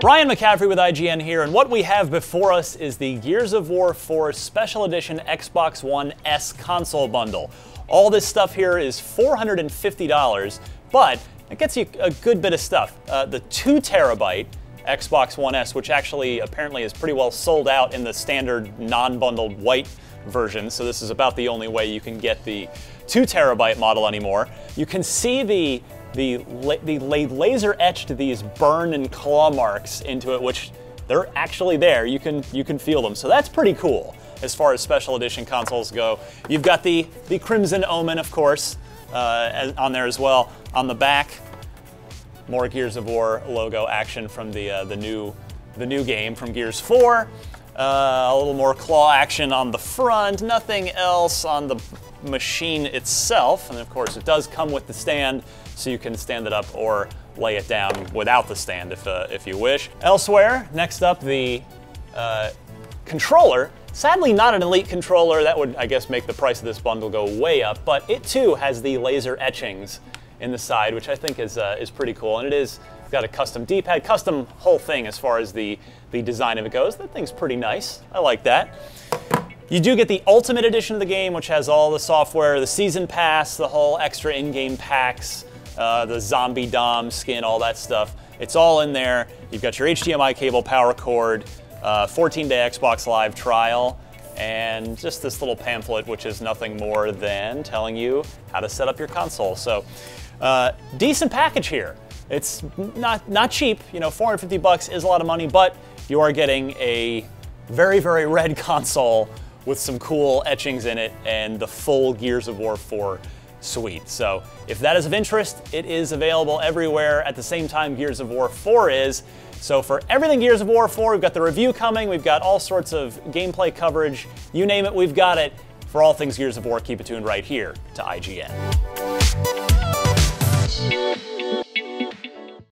Ryan McCaffrey with IGN here, and what we have before us is the Gears of War 4 Special Edition Xbox One S console bundle. All this stuff here is $450, but it gets you a good bit of stuff. Uh, the 2 terabyte Xbox One S, which actually apparently is pretty well sold out in the standard non bundled white version, so this is about the only way you can get the 2 terabyte model anymore. You can see the the, the laser etched these burn and claw marks into it, which they're actually there. You can you can feel them. So that's pretty cool as far as special edition consoles go. You've got the the Crimson Omen, of course, uh, on there as well. On the back, more Gears of War logo action from the uh, the new the new game from Gears 4. Uh, a little more claw action on the front. Nothing else on the machine itself. And of course, it does come with the stand, so you can stand it up or lay it down without the stand if, uh, if you wish. Elsewhere, next up, the uh, controller. Sadly, not an Elite controller. That would, I guess, make the price of this bundle go way up. But it too has the laser etchings in the side, which I think is uh, is pretty cool. And it is got a custom D-pad, custom whole thing as far as the the design of it goes. That thing's pretty nice. I like that. You do get the Ultimate Edition of the game, which has all the software, the Season Pass, the whole extra in-game packs, uh, the Zombie Dom skin, all that stuff. It's all in there. You've got your HDMI cable, power cord, 14-day uh, Xbox Live trial, and just this little pamphlet, which is nothing more than telling you how to set up your console. So, uh, decent package here. It's not not cheap. You know, 450 bucks is a lot of money, but you are getting a very very red console with some cool etchings in it and the full Gears of War 4 suite. So if that is of interest, it is available everywhere at the same time Gears of War 4 is. So for everything Gears of War 4, we've got the review coming, we've got all sorts of gameplay coverage, you name it, we've got it. For all things Gears of War, keep it tuned right here to IGN.